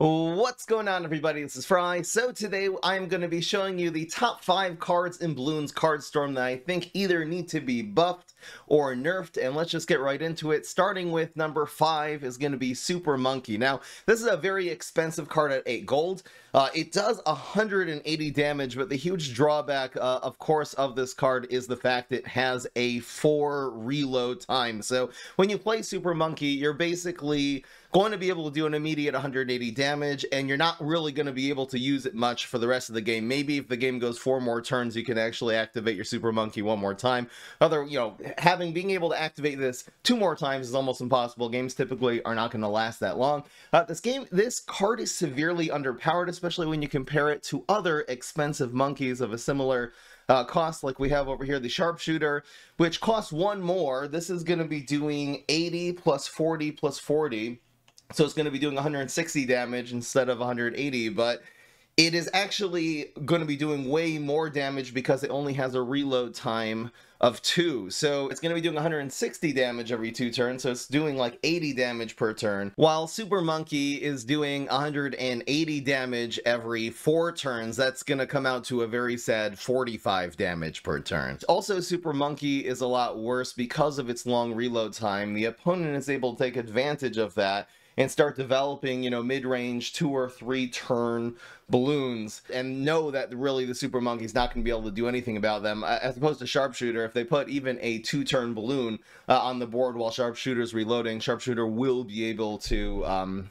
What's going on everybody, this is Fry. So today I'm going to be showing you the top 5 cards in Bloons Card Storm that I think either need to be buffed or nerfed, and let's just get right into it. Starting with number 5 is going to be Super Monkey. Now, this is a very expensive card at 8 gold. Uh, it does 180 damage, but the huge drawback, uh, of course, of this card is the fact it has a 4 reload time. So when you play Super Monkey, you're basically going to be able to do an immediate 180 damage, and you're not really going to be able to use it much for the rest of the game. Maybe if the game goes four more turns, you can actually activate your Super Monkey one more time. Other, you know, having being able to activate this two more times is almost impossible. Games typically are not going to last that long. Uh, this game, this card is severely underpowered, especially when you compare it to other expensive monkeys of a similar uh, cost like we have over here the sharpshooter which costs one more this is going to be doing 80 plus 40 plus 40 so it's going to be doing 160 damage instead of 180, but it is actually going to be doing way more damage because it only has a reload time of two. So it's going to be doing 160 damage every two turns, so it's doing like 80 damage per turn, while Super Monkey is doing 180 damage every four turns. That's going to come out to a very sad 45 damage per turn. Also, Super Monkey is a lot worse because of its long reload time. The opponent is able to take advantage of that and start developing, you know, mid-range two or three turn balloons and know that really the super monkey's not going to be able to do anything about them as opposed to sharpshooter. If they put even a two turn balloon uh, on the board while sharpshooter's reloading sharpshooter will be able to um,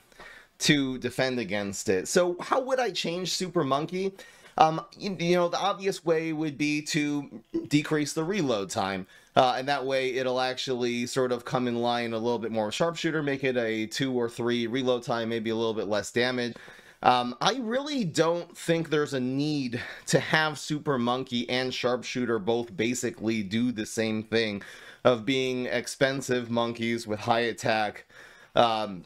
to defend against it. So how would i change super monkey? Um, you, you, know, the obvious way would be to decrease the reload time. Uh, and that way it'll actually sort of come in line a little bit more sharpshooter, make it a two or three reload time, maybe a little bit less damage. Um, I really don't think there's a need to have Super Monkey and Sharpshooter both basically do the same thing of being expensive monkeys with high attack. Um,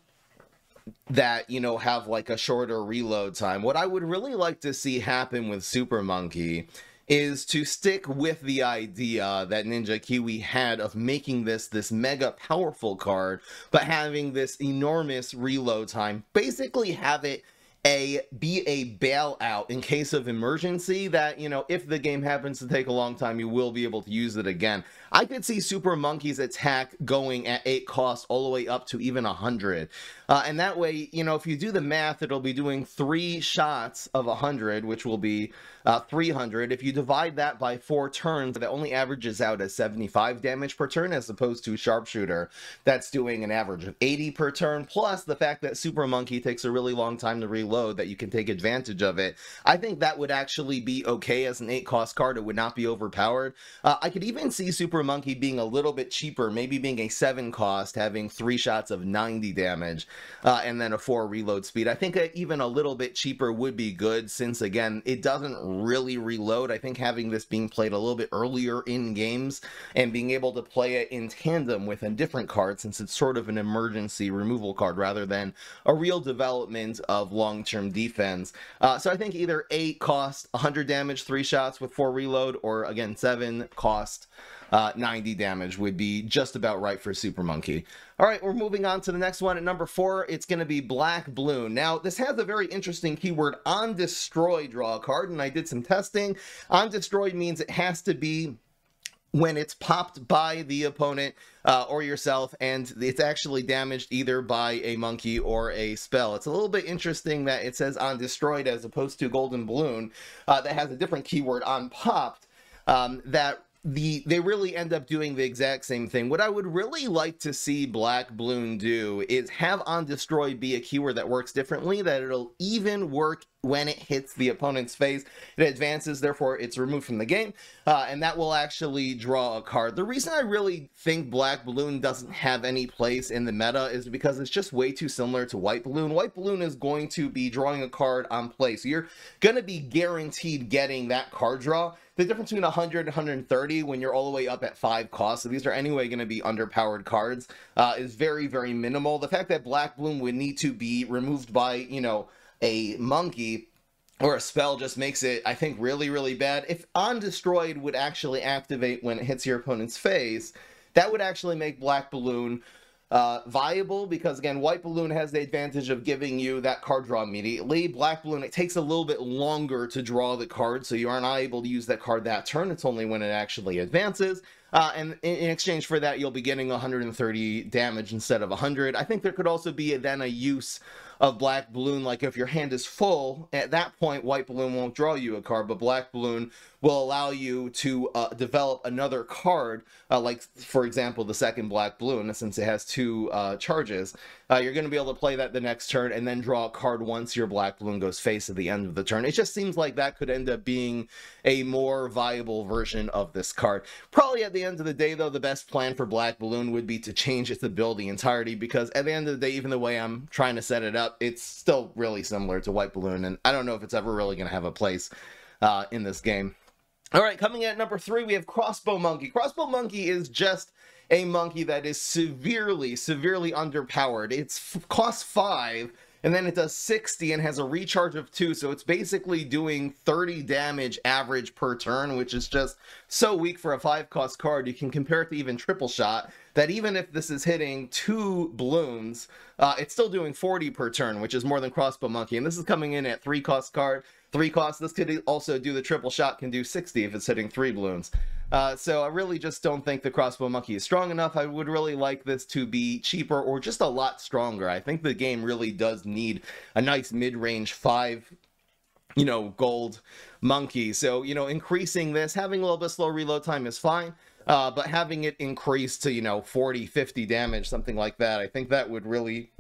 that you know have like a shorter reload time. What I would really like to see happen with Super Monkey is to stick with the idea that Ninja Kiwi had of making this this mega powerful card, but having this enormous reload time. Basically have it a be a bailout in case of emergency that you know if the game happens to take a long time you will be able to use it again. I could see super monkey's attack going at 8 cost all the way up to even a 100 uh, and that way you know if you do the math it'll be doing three shots of 100 which will be uh, 300 if you divide that by four turns that only averages out as 75 damage per turn as opposed to sharpshooter that's doing an average of 80 per turn. Plus the fact that super monkey takes a really long time to reload that you can take advantage of it. I think that would actually be okay as an 8 cost card. It would not be overpowered. Uh, I could even see Super Monkey being a little bit cheaper, maybe being a 7 cost, having 3 shots of 90 damage, uh, and then a 4 reload speed. I think even a little bit cheaper would be good since, again, it doesn't really reload. I think having this being played a little bit earlier in games and being able to play it in tandem with a different card since it's sort of an emergency removal card rather than a real development of long long-term defense. Uh, so I think either 8 cost 100 damage, 3 shots with 4 reload, or again 7 cost uh, 90 damage would be just about right for Super Monkey. All right, we're moving on to the next one. At number 4, it's going to be Black Bloon. Now, this has a very interesting keyword, on destroy draw card, and I did some testing. On destroy means it has to be when it's popped by the opponent uh, or yourself and it's actually damaged either by a monkey or a spell. It's a little bit interesting that it says on destroyed as opposed to golden balloon uh, that has a different keyword on popped um, that the they really end up doing the exact same thing. What I would really like to see Black Bloon do is have on destroy be a keyword that works differently, that it'll even work when it hits the opponent's face. It advances, therefore it's removed from the game, uh, and that will actually draw a card. The reason I really think Black Balloon doesn't have any place in the meta is because it's just way too similar to White Balloon. White Balloon is going to be drawing a card on play, so you're going to be guaranteed getting that card draw the difference between 100 and 130 when you're all the way up at five costs, so these are anyway going to be underpowered cards, uh, is very, very minimal. The fact that Black Bloon would need to be removed by, you know, a monkey or a spell just makes it, I think, really, really bad. If On Destroyed would actually activate when it hits your opponent's face, that would actually make Black Balloon uh, viable because again, White Balloon has the advantage of giving you that card draw immediately. Black Balloon, it takes a little bit longer to draw the card, so you are not able to use that card that turn. It's only when it actually advances. Uh, and in, in, exchange for that, you'll be getting 130 damage instead of 100. I think there could also be a, then a use of Black Balloon, like if your hand is full, at that point, White Balloon won't draw you a card, but Black Balloon will allow you to uh, develop another card, uh, like, for example, the second Black Balloon, since it has two uh, charges. Uh, you're going to be able to play that the next turn and then draw a card once your Black Balloon goes face at the end of the turn. It just seems like that could end up being a more viable version of this card. Probably at the end of the day, though, the best plan for Black Balloon would be to change its ability entirety, because at the end of the day, even the way I'm trying to set it up, it's still really similar to White Balloon, and I don't know if it's ever really going to have a place uh, in this game. All right, coming at number three, we have Crossbow Monkey. Crossbow Monkey is just a monkey that is severely, severely underpowered. It's costs five, and then it does 60 and has a recharge of 2 so it's basically doing 30 damage average per turn which is just so weak for a 5 cost card you can compare it to even triple shot that even if this is hitting two balloons uh, it's still doing 40 per turn which is more than crossbow monkey and this is coming in at 3 cost card three cost. This could also do the triple shot, can do 60 if it's hitting three balloons. Uh, so I really just don't think the crossbow monkey is strong enough. I would really like this to be cheaper or just a lot stronger. I think the game really does need a nice mid-range five you know, gold monkey. So, you know, increasing this, having a little bit slow reload time is fine. Uh, but having it increase to, you know, 40, 50 damage, something like that, I think that would really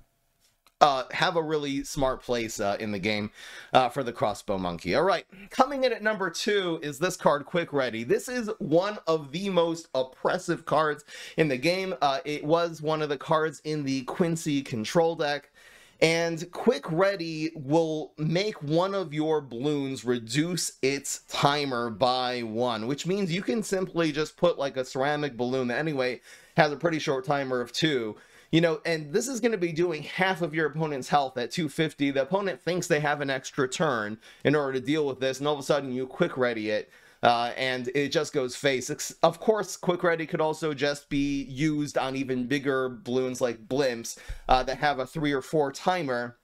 uh, have a really smart place uh, in the game uh, for the crossbow monkey. All right, coming in at number two is this card, Quick Ready. This is one of the most oppressive cards in the game. Uh, it was one of the cards in the Quincy control deck. And Quick Ready will make one of your balloons reduce its timer by one, which means you can simply just put like a ceramic balloon that anyway has a pretty short timer of two you know, and this is going to be doing half of your opponent's health at 250. The opponent thinks they have an extra turn in order to deal with this, and all of a sudden you quick ready it. Uh, and it just goes face. Of course, Quick Ready could also just be used on even bigger balloons like blimps uh, that have a three or four timer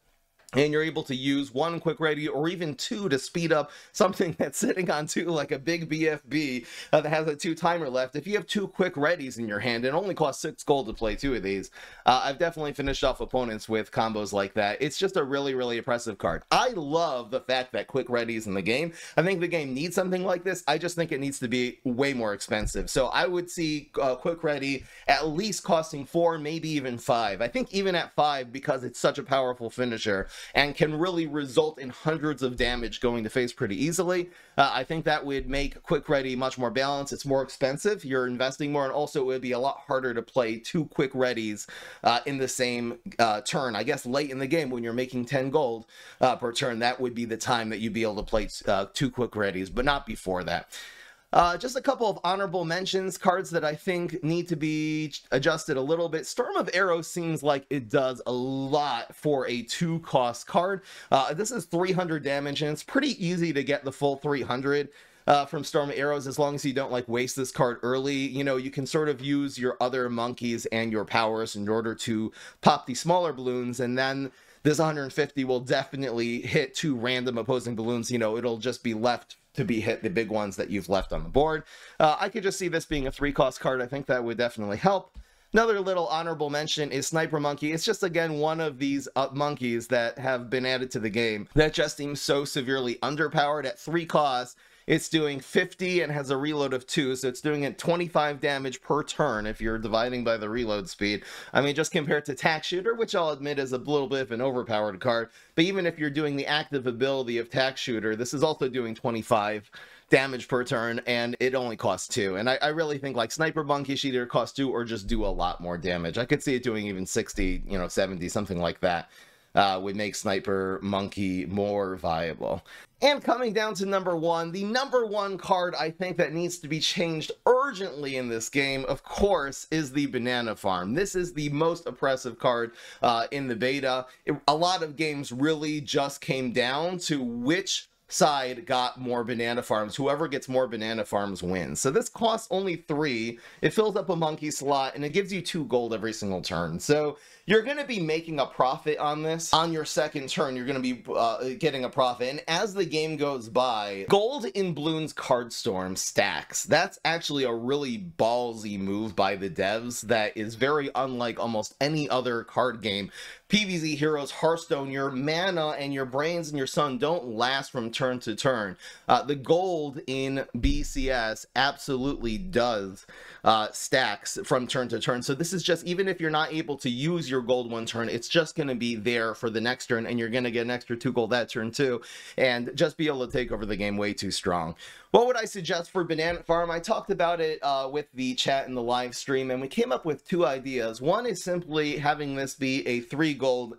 and you're able to use one quick ready or even two to speed up something that's sitting on two like a big BFB uh, that has a two timer left. If you have two quick readies in your hand, it only costs six gold to play two of these. Uh, I've definitely finished off opponents with combos like that. It's just a really, really impressive card. I love the fact that quick readies in the game. I think the game needs something like this. I just think it needs to be way more expensive. So I would see uh, quick ready at least costing four, maybe even five. I think even at five, because it's such a powerful finisher, and can really result in hundreds of damage going to face pretty easily. Uh, I think that would make Quick Ready much more balanced. It's more expensive. You're investing more, and also it would be a lot harder to play two Quick Readies uh, in the same uh, turn. I guess late in the game when you're making 10 gold uh, per turn, that would be the time that you'd be able to play uh, two Quick Readies, but not before that. Uh, just a couple of honorable mentions, cards that I think need to be adjusted a little bit. Storm of Arrows seems like it does a lot for a two cost card. Uh, this is 300 damage and it's pretty easy to get the full 300. Uh, from Storm of Arrows as long as you don't like waste this card early. You know, you can sort of use your other monkeys and your powers in order to pop the smaller balloons and then this 150 will definitely hit two random opposing balloons. You know, it'll just be left to be hit the big ones that you've left on the board. Uh, I could just see this being a three cost card. I think that would definitely help. Another little honorable mention is Sniper Monkey. It's just, again, one of these uh, monkeys that have been added to the game that just seems so severely underpowered at three costs it's doing 50 and has a reload of 2, so it's doing it 25 damage per turn if you're dividing by the reload speed. I mean, just compared to Tack Shooter, which I'll admit is a little bit of an overpowered card, but even if you're doing the active ability of Tack Shooter, this is also doing 25 damage per turn, and it only costs two. And I, I, really think like Sniper Monkey should either cost two or just do a lot more damage. I could see it doing even 60, you know, 70, something like that uh, would make Sniper Monkey more viable. And coming down to number one, the number one card I think that needs to be changed urgently in this game, of course, is the Banana Farm. This is the most oppressive card uh, in the beta. It, a lot of games really just came down to which side got more banana farms. Whoever gets more banana farms wins. So this costs only three. It fills up a monkey slot and it gives you two gold every single turn. So you're going to be making a profit on this. On your second turn, you're going to be uh, getting a profit. And as the game goes by, gold in Bloons Card Storm stacks. That's actually a really ballsy move by the devs that is very unlike almost any other card game PVZ Heroes, Hearthstone, your mana and your brains and your sun don't last from turn to turn. Uh, the gold in BCS absolutely does uh, stacks from turn to turn. So this is just, even if you're not able to use your gold one turn, it's just going to be there for the next turn and you're going to get an extra two gold that turn too and just be able to take over the game way too strong. What would I suggest for Banana Farm? I talked about it uh, with the chat in the live stream, and we came up with two ideas. One is simply having this be a three gold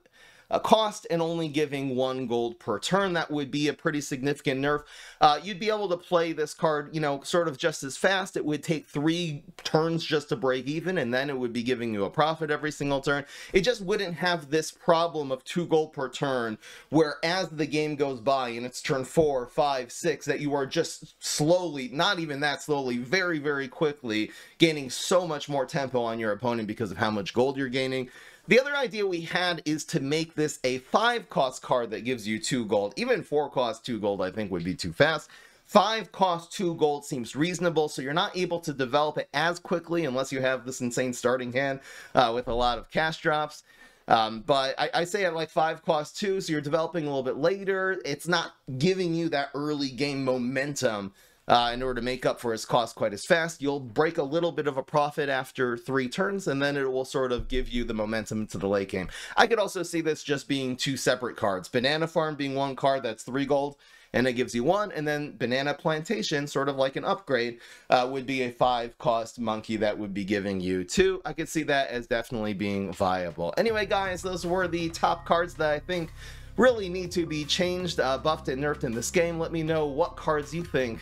cost and only giving one gold per turn. That would be a pretty significant nerf. Uh, you'd be able to play this card, you know, sort of just as fast. It would take three turns just to break even, and then it would be giving you a profit every single turn. It just wouldn't have this problem of two gold per turn, where as the game goes by and it's turn four, five, six, that you are just slowly, not even that slowly, very, very quickly gaining so much more tempo on your opponent because of how much gold you're gaining. The other idea we had is to make this a 5 cost card that gives you 2 gold. Even 4 cost 2 gold I think would be too fast. 5 cost 2 gold seems reasonable, so you're not able to develop it as quickly unless you have this insane starting hand uh, with a lot of cash drops. Um, but I, I, say at like 5 cost 2, so you're developing a little bit later. It's not giving you that early game momentum uh, in order to make up for its cost quite as fast. You'll break a little bit of a profit after three turns, and then it will sort of give you the momentum to the late game. I could also see this just being two separate cards. Banana Farm being one card that's three gold, and it gives you one, and then Banana Plantation, sort of like an upgrade, uh, would be a five cost monkey that would be giving you two. I could see that as definitely being viable. Anyway, guys, those were the top cards that I think really need to be changed, uh, buffed, and nerfed in this game. Let me know what cards you think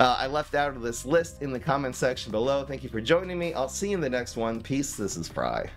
uh, I left out of this list in the comment section below. Thank you for joining me. I'll see you in the next one. Peace. This is Fry.